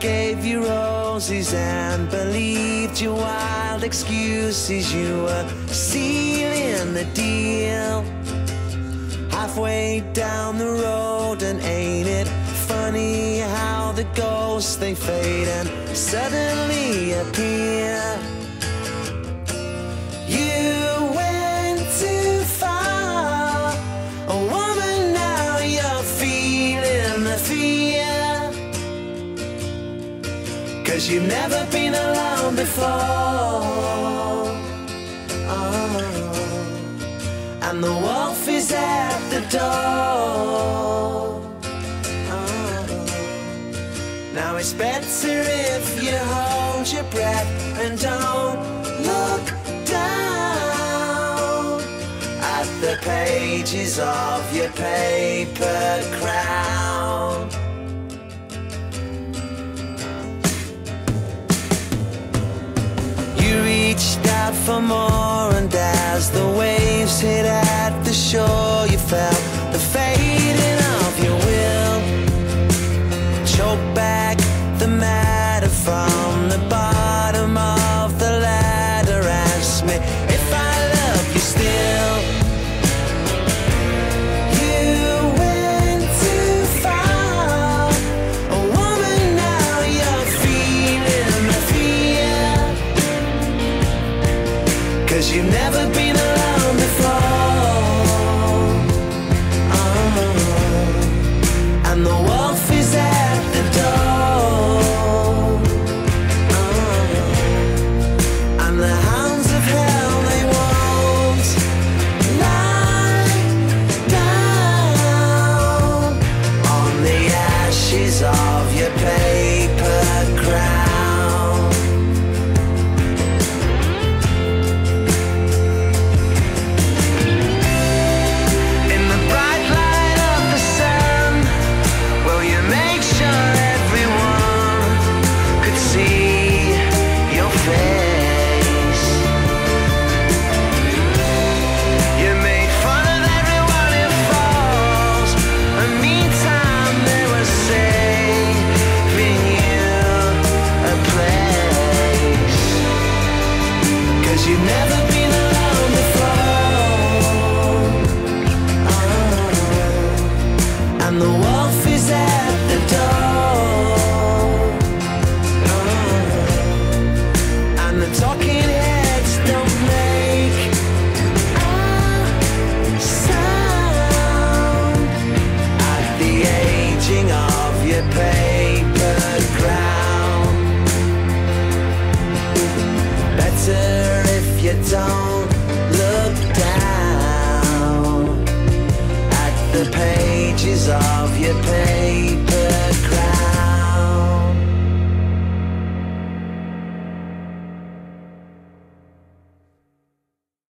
gave you roses and believed your wild excuses. You were sealing the deal halfway down the road, and ain't it funny how the ghosts they fade and suddenly appear? Cause you've never been alone before. Oh. And the wolf is at the door. Oh. Now it's better if you hold your breath and don't look down at the pages of your paper crown. For more, and as the waves hit at the shore, you felt You've never And is at the door. Down